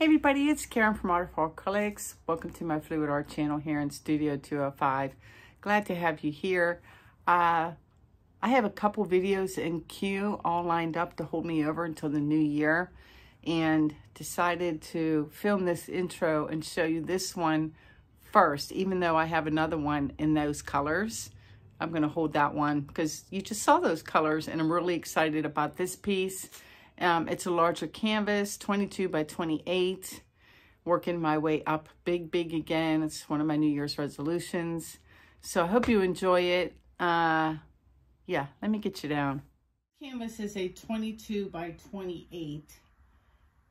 Hey everybody, it's Karen from Waterfall Acrylics. Welcome to my Fluid Art channel here in Studio 205. Glad to have you here. Uh, I have a couple videos in queue all lined up to hold me over until the new year and decided to film this intro and show you this one first, even though I have another one in those colors. I'm going to hold that one because you just saw those colors and I'm really excited about this piece. Um, it's a larger canvas, 22 by 28. Working my way up big, big again. It's one of my New Year's resolutions. So I hope you enjoy it. Uh, yeah, let me get you down. Canvas is a 22 by 28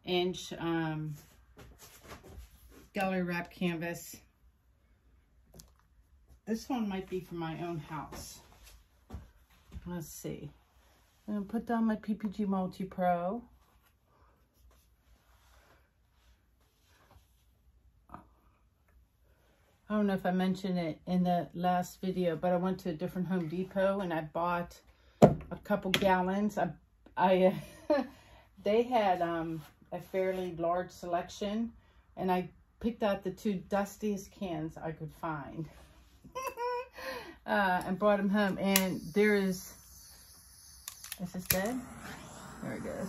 inch um, gallery wrap canvas. This one might be for my own house. Let's see. I'm going to put down my PPG Multi Pro. I don't know if I mentioned it in the last video, but I went to a different Home Depot and I bought a couple gallons. I, I they had um, a fairly large selection and I picked out the two dustiest cans I could find uh, and brought them home. And there is is this dead? There it goes.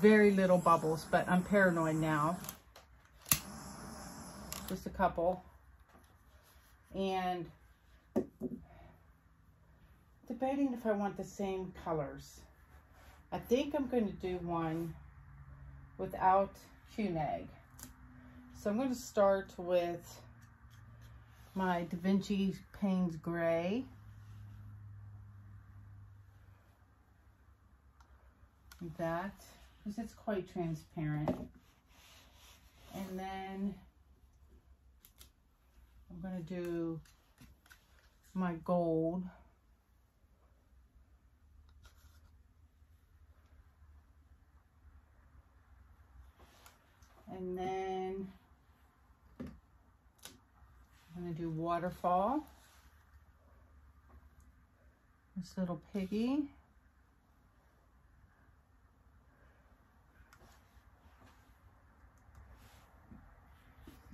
Very little bubbles, but I'm paranoid now. Just a couple. And debating if I want the same colors. I think I'm going to do one without QNAG. So I'm going to start with my Da Vinci Payne's Gray. That because it's quite transparent. And then I'm going to do my gold. And then I'm going to do waterfall. This little piggy.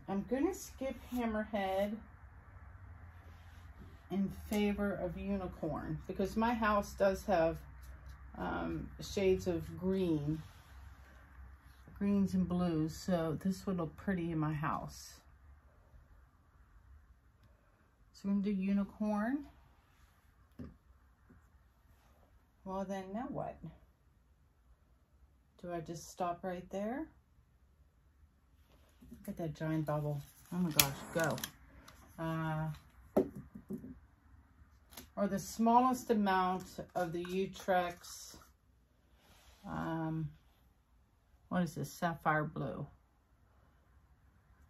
I'm going to skip Hammerhead in favor of Unicorn because my house does have um, shades of green, greens and blues, so this would look pretty in my house. So I'm going to do Unicorn. Well then, now what? Do I just stop right there? Look at that giant bubble. Oh my gosh, go. Uh, or the smallest amount of the Utrecht, um, what is this, sapphire blue.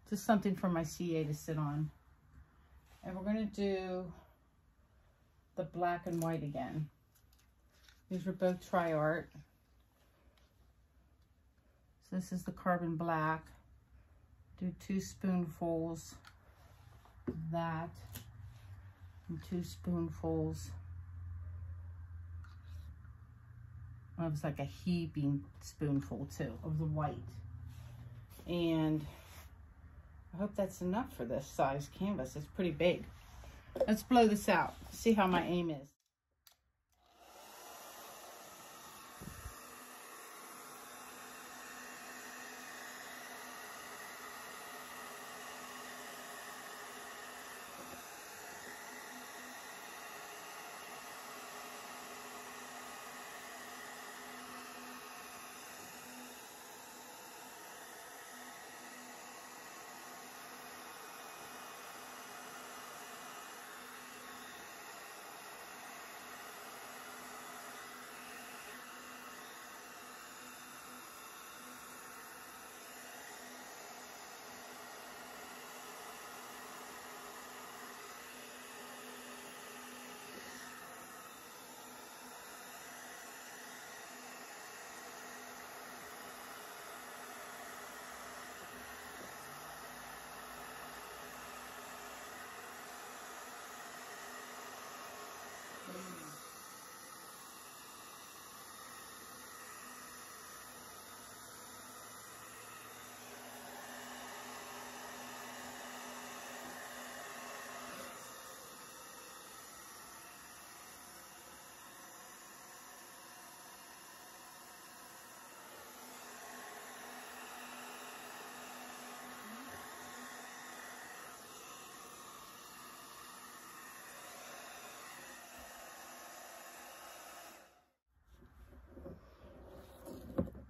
Just something for my CA to sit on. And we're going to do the black and white again. These were both Tri-Art. So this is the carbon black do two spoonfuls of that and two spoonfuls it was like a heaping spoonful too of the white. And I hope that's enough for this size canvas. It's pretty big. Let's blow this out. See how my aim is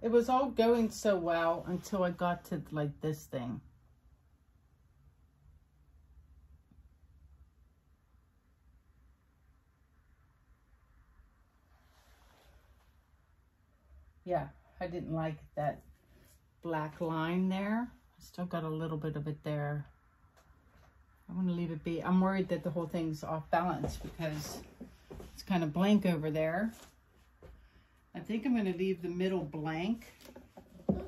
it was all going so well until I got to like this thing. Yeah, I didn't like that black line there. I still got a little bit of it there. I'm going to leave it be. I'm worried that the whole thing's off balance because it's kind of blank over there. I think I'm going to leave the middle blank. Let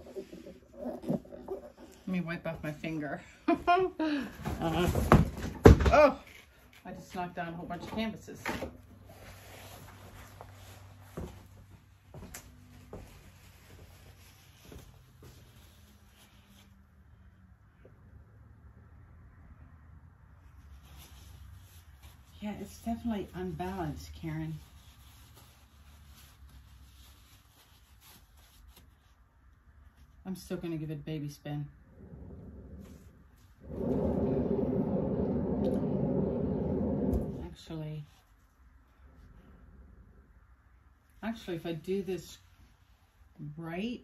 me wipe off my finger. uh, oh, I just knocked down a whole bunch of canvases. Yeah, it's definitely unbalanced, Karen. I'm still going to give it a baby spin. Actually, actually, if I do this right,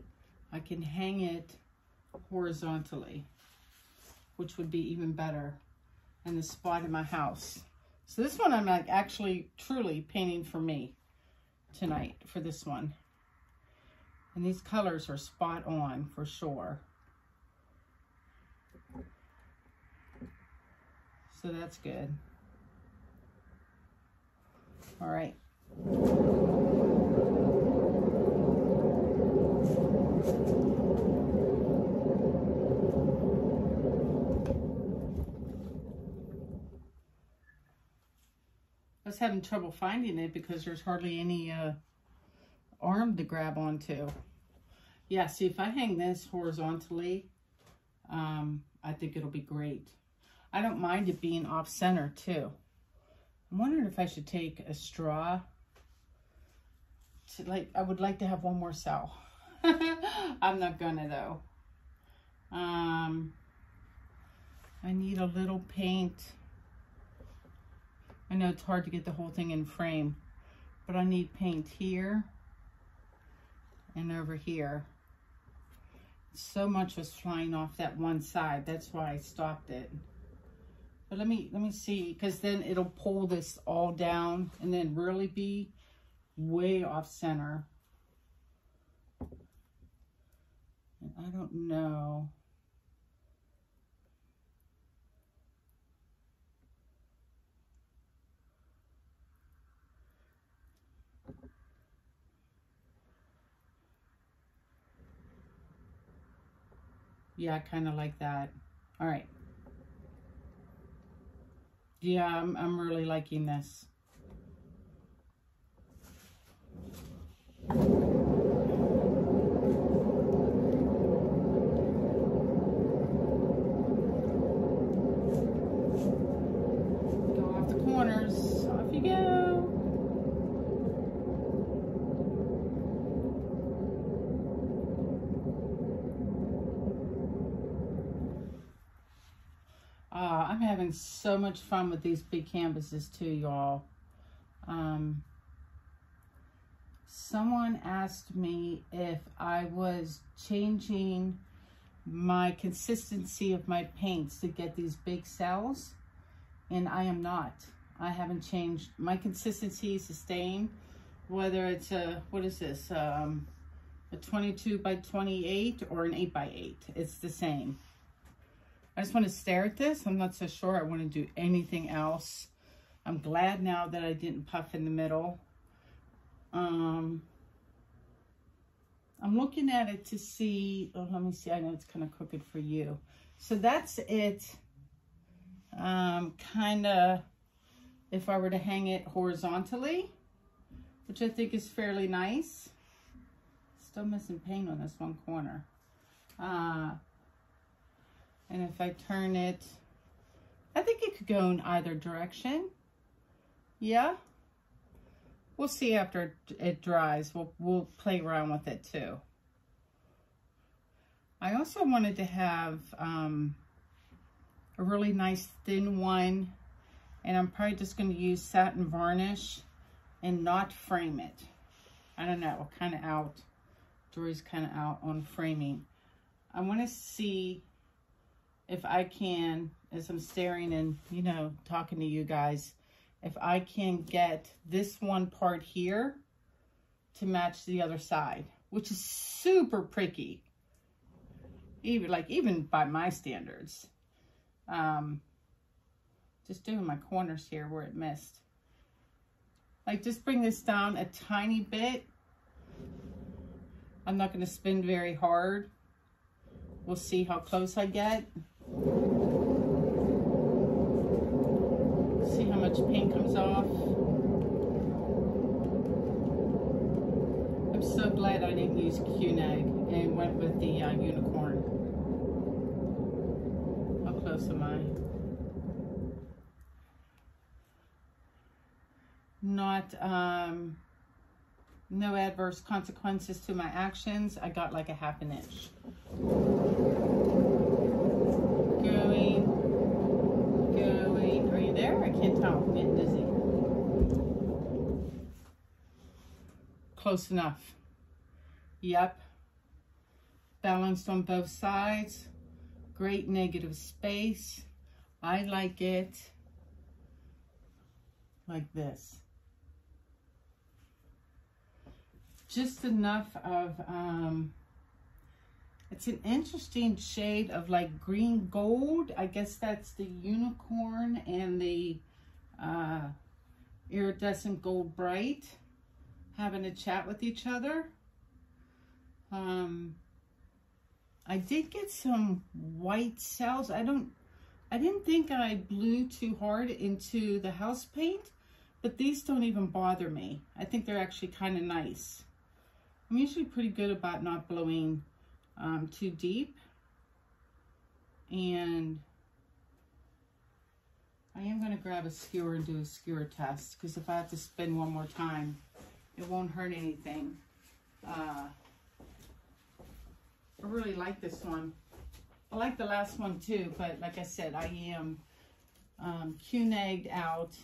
I can hang it horizontally, which would be even better in the spot in my house. So this one I'm like actually truly painting for me tonight for this one. And these colors are spot on for sure. So that's good. All right. I was having trouble finding it because there's hardly any uh, arm to grab onto. Yeah, see, if I hang this horizontally, um, I think it'll be great. I don't mind it being off center too. I'm wondering if I should take a straw to like, I would like to have one more cell. I'm not gonna though. Um, I need a little paint. I know it's hard to get the whole thing in frame, but I need paint here and over here. So much was flying off that one side. That's why I stopped it. But let me let me see, because then it'll pull this all down and then really be way off center. And I don't know. Yeah, kind of like that. All right. Yeah, I'm, I'm really liking this. Having so much fun with these big canvases too, y'all. Um, someone asked me if I was changing my consistency of my paints to get these big cells, and I am not. I haven't changed. My consistency is the same, whether it's a, what is this, um, a 22 by 28 or an 8 by 8. It's the same. I just want to stare at this. I'm not so sure I want to do anything else. I'm glad now that I didn't puff in the middle. Um, I'm looking at it to see, oh, let me see, I know it's kind of crooked for you. So that's it, um, kind of, if I were to hang it horizontally, which I think is fairly nice. Still missing paint on this one corner. Uh, and if I turn it, I think it could go in either direction. Yeah. We'll see after it dries. We'll, we'll play around with it too. I also wanted to have um, a really nice thin one. And I'm probably just going to use satin varnish and not frame it. I don't know, kind of out. jury's kind of out on framing. I want to see if I can, as I'm staring and, you know, talking to you guys, if I can get this one part here to match the other side, which is super pricky. Even like, even by my standards. Um, just doing my corners here where it missed. Like just bring this down a tiny bit. I'm not going to spin very hard. We'll see how close I get. See how much paint comes off. I'm so glad I didn't use QNAG and went with the uh, unicorn. How close am I? Not, um, no adverse consequences to my actions. I got like a half an inch. Going, going. Are you there? I can't tell. I'm getting dizzy. Close enough. Yep. Balanced on both sides. Great negative space. I like it like this. just enough of, um, it's an interesting shade of like green gold. I guess that's the unicorn and the uh, iridescent gold bright having a chat with each other. Um, I did get some white cells. I don't, I didn't think I blew too hard into the house paint, but these don't even bother me. I think they're actually kind of nice. I'm usually pretty good about not blowing um, too deep. And I am going to grab a skewer and do a skewer test because if I have to spin one more time, it won't hurt anything. Uh, I really like this one. I like the last one too, but like I said, I am um, Q-nagged out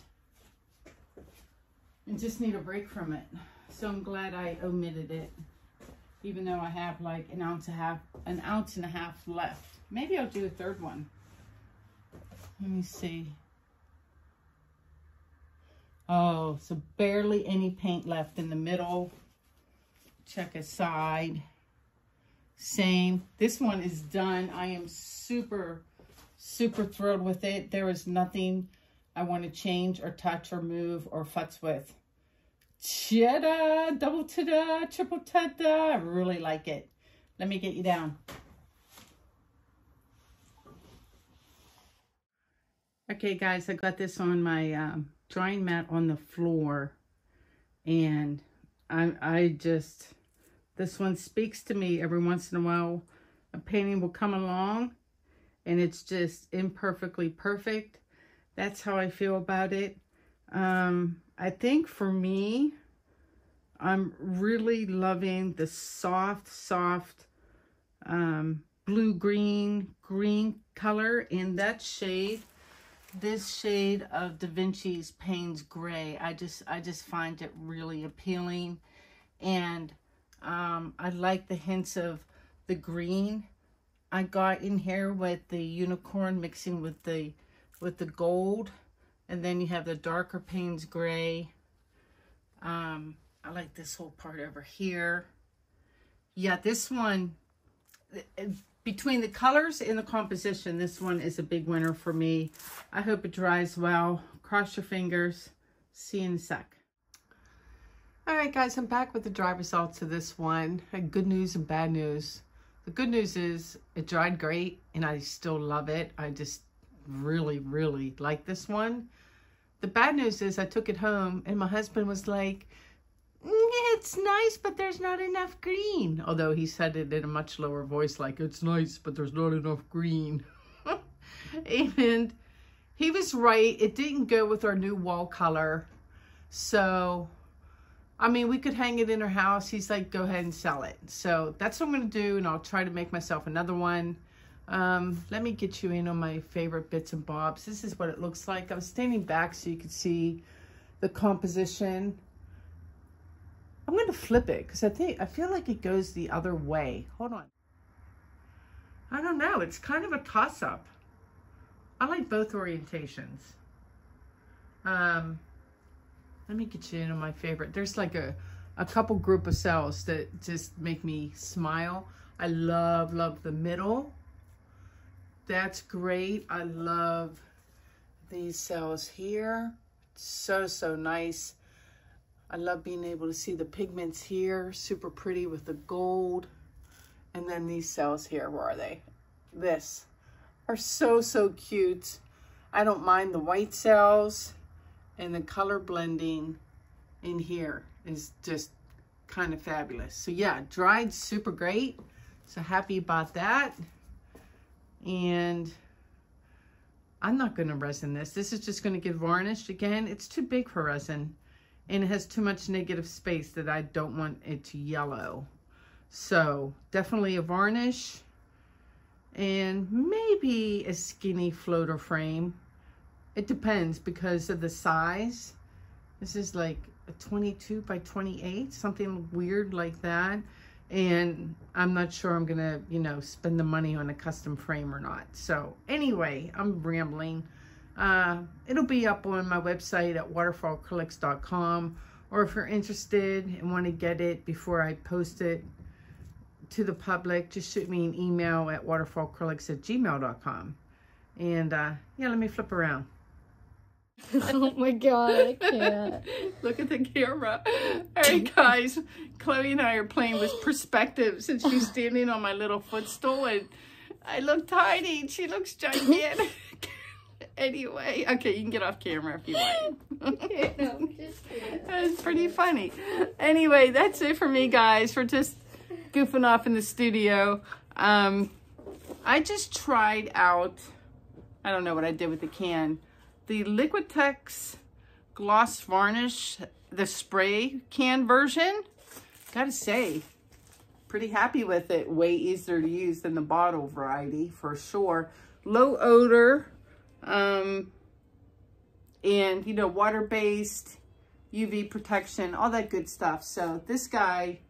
and just need a break from it. So I'm glad I omitted it, even though I have like an ounce and a half, an ounce and a half left. Maybe I'll do a third one. Let me see. Oh, so barely any paint left in the middle. Check a side. Same. This one is done. I am super, super thrilled with it. There is nothing I want to change or touch or move or futz with. Ta-da, double ta-da, triple ta-da. I really like it. Let me get you down. Okay, guys, I got this on my um, drying mat on the floor. And I, I just, this one speaks to me every once in a while. A painting will come along and it's just imperfectly perfect. That's how I feel about it. Um, I think for me, I'm really loving the soft, soft um, blue-green, green color in that shade. This shade of Da Vinci's Payne's Gray, I just, I just find it really appealing. And um, I like the hints of the green I got in here with the unicorn mixing with the, with the gold. And then you have the darker Payne's Gray. Um, I like this whole part over here. Yeah, this one, between the colors and the composition, this one is a big winner for me. I hope it dries well. Cross your fingers. See you in a sec. All right, guys, I'm back with the dry results of this one. Good news and bad news. The good news is it dried great and I still love it. I just really, really like this one. The bad news is I took it home and my husband was like, it's nice, but there's not enough green. Although he said it in a much lower voice, like, it's nice, but there's not enough green. and he was right. It didn't go with our new wall color. So, I mean, we could hang it in our house. He's like, go ahead and sell it. So that's what I'm going to do, and I'll try to make myself another one. Um, let me get you in on my favorite bits and bobs. This is what it looks like. I'm standing back so you can see the composition. I'm going to flip it because I think, I feel like it goes the other way. Hold on. I don't know. It's kind of a toss up. I like both orientations. Um, let me get you into my favorite. There's like a, a couple group of cells that just make me smile. I love, love the middle. That's great. I love these cells here. So, so nice. I love being able to see the pigments here. Super pretty with the gold. And then these cells here, where are they? This are so, so cute. I don't mind the white cells and the color blending in here is just kind of fabulous. So yeah, dried super great. So happy about that. And I'm not going to resin this. This is just going to get varnished again. It's too big for resin. And it has too much negative space that I don't want it to yellow. So definitely a varnish. And maybe a skinny floater frame. It depends because of the size. This is like a 22 by 28, something weird like that. And I'm not sure I'm going to, you know, spend the money on a custom frame or not. So anyway, I'm rambling. Uh, it'll be up on my website at waterfallacrylics.com. Or if you're interested and want to get it before I post it to the public, just shoot me an email at waterfallacrylics at gmail.com. And uh, yeah, let me flip around. oh my god, I can't. Look at the camera. All right, guys. Chloe and I are playing with perspective since she's standing on my little footstool and I look tiny and she looks gigantic. anyway, okay, you can get off camera if you want. okay, no, just That's pretty funny. Anyway, that's it for me, guys, for just goofing off in the studio. Um, I just tried out, I don't know what I did with the can, the Liquitex Gloss Varnish, the spray can version. Gotta say, pretty happy with it. Way easier to use than the bottle variety for sure. Low odor, um, and you know, water-based, UV protection, all that good stuff. So this guy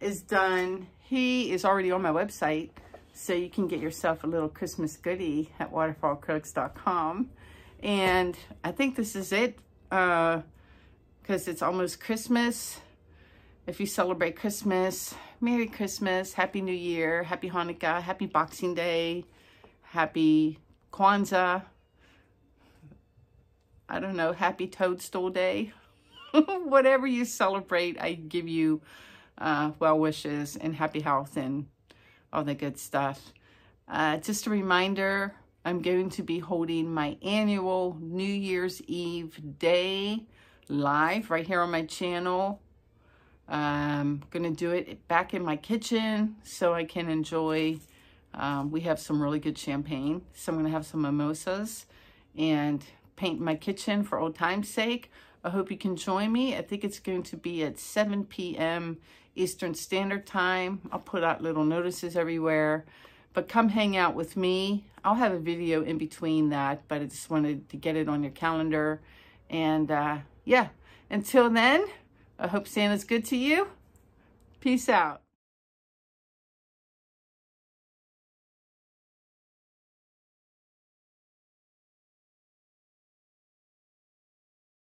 is done. He is already on my website, so you can get yourself a little Christmas goodie at waterfallacrylics.com. And I think this is it Uh because uh, it's almost Christmas. If you celebrate Christmas, Merry Christmas, Happy New Year, Happy Hanukkah, Happy Boxing Day, Happy Kwanzaa. I don't know, Happy Toadstool Day. Whatever you celebrate, I give you uh, well wishes and happy health and all the good stuff. Uh, just a reminder, I'm going to be holding my annual New Year's Eve Day live right here on my channel. I'm going to do it back in my kitchen so I can enjoy. Um, we have some really good champagne, so I'm going to have some mimosas and paint my kitchen for old time's sake. I hope you can join me. I think it's going to be at 7 p.m. Eastern Standard Time. I'll put out little notices everywhere. But come hang out with me. I'll have a video in between that, but I just wanted to get it on your calendar. And uh, yeah, until then, I hope Santa's good to you. Peace out.